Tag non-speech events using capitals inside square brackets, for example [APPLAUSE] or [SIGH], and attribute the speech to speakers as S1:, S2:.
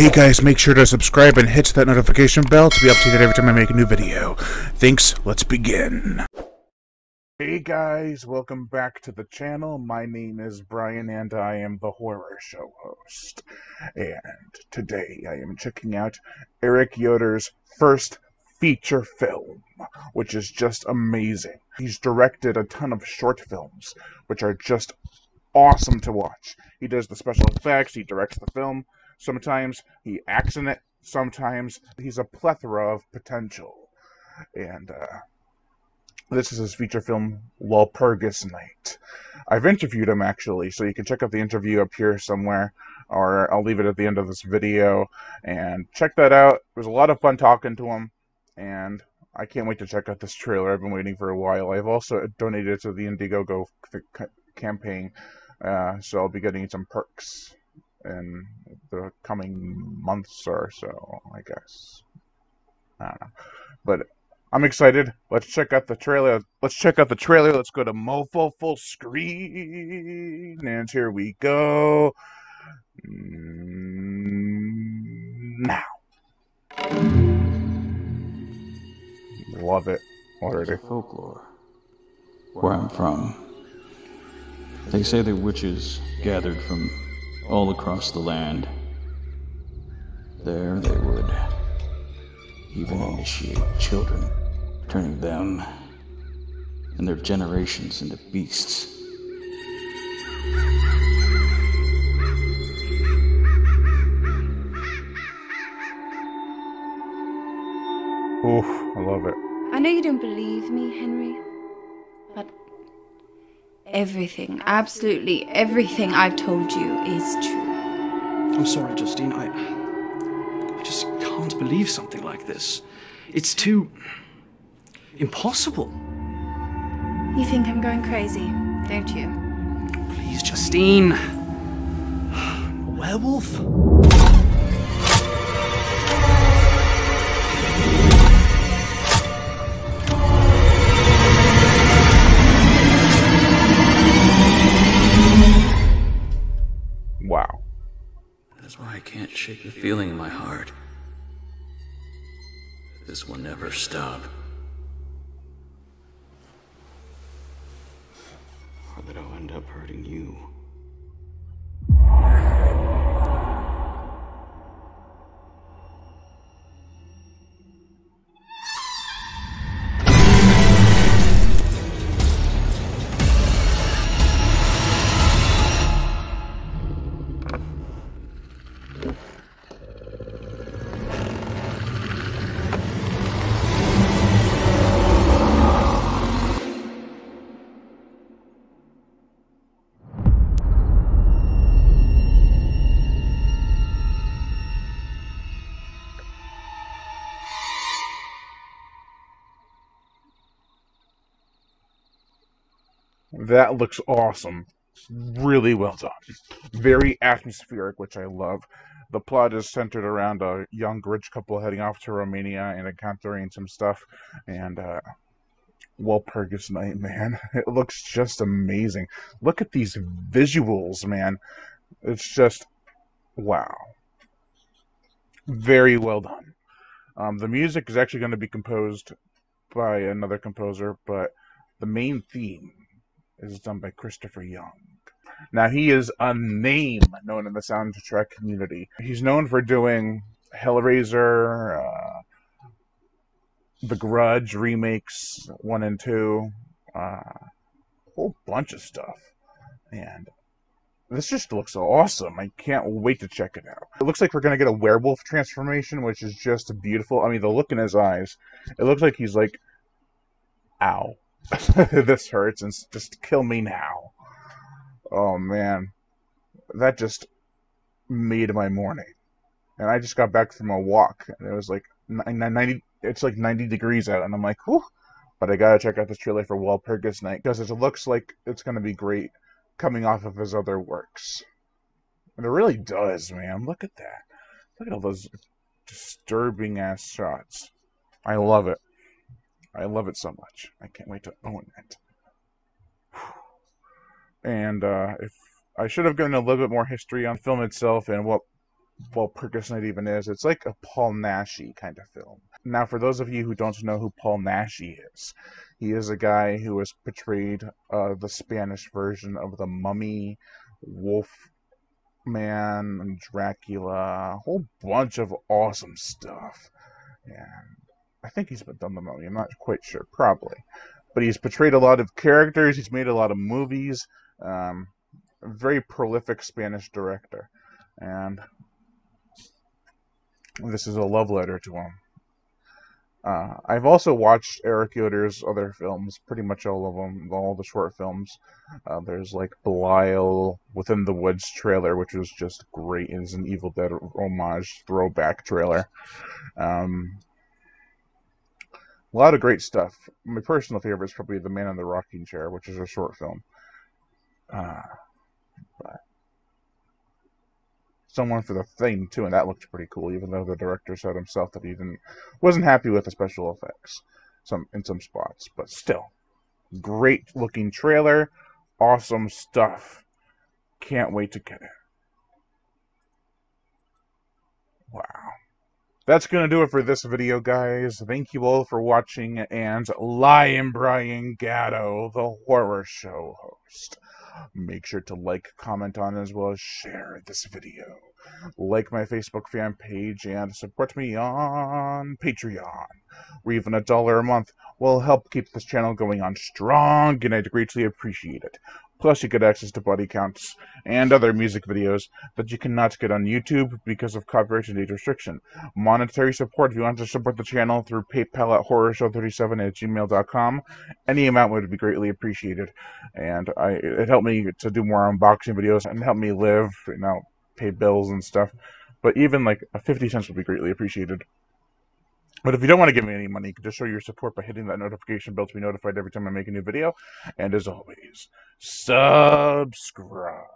S1: Hey guys, make sure to subscribe and hit that notification bell to be updated every time I make a new video. Thanks, let's begin. Hey guys, welcome back to the channel. My name is Brian and I am the horror show host. And today I am checking out Eric Yoder's first feature film, which is just amazing. He's directed a ton of short films, which are just awesome to watch. He does the special effects, he directs the film, sometimes he acts in it, sometimes he's a plethora of potential. And uh, this is his feature film, Walpurgis Night. I've interviewed him actually, so you can check out the interview up here somewhere, or I'll leave it at the end of this video. And check that out. It was a lot of fun talking to him, and I can't wait to check out this trailer. I've been waiting for a while. I've also donated to the Indiegogo campaign, uh, so I'll be getting some perks in the coming months or so, I guess. I don't know. But I'm excited. Let's check out the trailer. Let's check out the trailer. Let's go to Mofo full screen. And here we go. Mm, now. Love it already.
S2: Folklore. Where I'm from. They say that witches gathered from all across the land. There they would even initiate children, turning them and their generations into beasts.
S1: Oof, I love it.
S3: I know you don't believe me, Henry, but everything, absolutely everything I've told you is true.
S4: I'm sorry, Justine. I. I just can't believe something like this. It's too. impossible.
S3: You think I'm going crazy, don't you?
S4: Please, Justine. A werewolf?
S2: I can't shake the feeling in my heart. This will never stop. Or that I'll end up hurting you.
S1: That looks awesome. Really well done. Very atmospheric, which I love. The plot is centered around a young rich couple heading off to Romania and encountering some stuff. And, uh, Walpurgis Night, man. [LAUGHS] It looks just amazing. Look at these visuals, man. It's just, wow. Very well done. Um, the music is actually going to be composed by another composer, but the main theme is done by Christopher Young. Now, he is a name known in the soundtrack community. He's known for doing Hellraiser, uh, The Grudge remakes, 1 and 2, uh, a whole bunch of stuff. And this just looks awesome. I can't wait to check it out. It looks like we're going to get a werewolf transformation, which is just beautiful. I mean, the look in his eyes, it looks like he's like, ow. [LAUGHS] this hurts and just kill me now. Oh man, that just made my morning. And I just got back from a walk, and it was like 90. It's like 90 degrees out, and I'm like, whew. But I gotta check out this trailer for Walpurgis Night because it looks like it's gonna be great, coming off of his other works. And it really does, man. Look at that. Look at all those disturbing ass shots. I love it. I love it so much. I can't wait to own it. And uh, if I should have given a little bit more history on the film itself and what Walpurgis Night even is. It's like a Paul Naschy kind of film. Now, for those of you who don't know who Paul Naschy is, he is a guy who has portrayed uh, the Spanish version of the Mummy, Wolf Man, Dracula, a whole bunch of awesome stuff. And I think he's been done the Mummy. I'm not quite sure, probably, but he's portrayed a lot of characters. He's made a lot of movies. Um, very prolific Spanish director, and this is a love letter to him. Uh, I've also watched Eric Yoder's other films, pretty much all of them, all the short films. Uh, there's like Belial, Within the Woods trailer, which was just great. It's an Evil Dead homage throwback trailer. Um, a lot of great stuff. My personal favorite is probably The Man in the Rocking Chair, which is a short film. Uh, someone for the thing too, and that looked pretty cool. Even though the director said himself that he didn't wasn't happy with the special effects, some in some spots, but still, great looking trailer, awesome stuff. Can't wait to get it. That's going to do it for this video, guys. Thank you all for watching, and Lion Brian Gatto, the horror show host. Make sure to like, comment on, as well as share this video. Like my Facebook fan page and support me on Patreon, where even a dollar a month will help keep this channel going on strong, and I'd greatly appreciate it. Plus, you get access to body counts and other music videos that you cannot get on YouTube because of copyright and data restriction. Monetary support, if you want to support the channel through PayPal at horrorshow37 at gmail.com, any amount would be greatly appreciated. And I, it helped me to do more unboxing videos and help me live, you know, pay bills and stuff. But even like a 50 cents would be greatly appreciated. But if you don't want to give me any money, you can just show your support by hitting that notification bell to be notified every time I make a new video. And as always, subscribe.